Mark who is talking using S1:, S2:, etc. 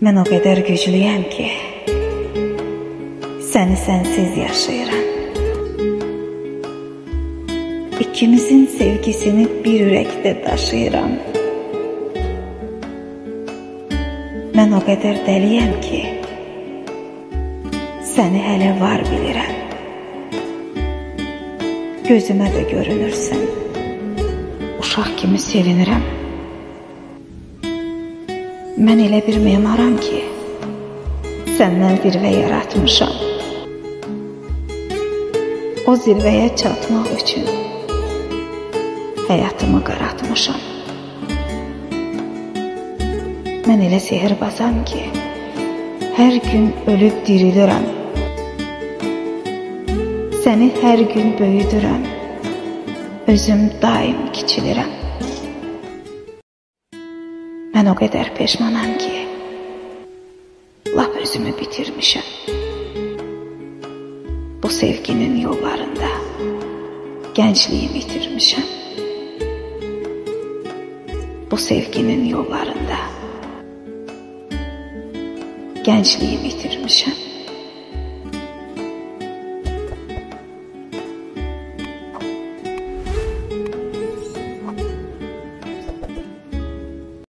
S1: Mən o qədər güclüyəm ki, səni sənsiz yaşayıram. İkimizin sevgisini bir ürəkdə daşıyıram. Mən o qədər dəliyəm ki, səni hələ var bilirəm. Gözümə də görünürsən. Uşaq kimi sevinirəm. Mən elə bir memaram ki, səndən zirvə yaratmışam. O zirvəyə çatmaq üçün həyatımı qaratmışam. Mən elə sehirbazam ki, hər gün ölüb dirilirəm. Səni hər gün böyüdürəm. Özüm daim kiçilirəm. Mən o qədər peşmanam ki, lap özümü bitirmişəm. Bu sevginin yollarında gəncliyimi itirmişəm. Bu sevginin yollarında gəncliyimi itirmişəm.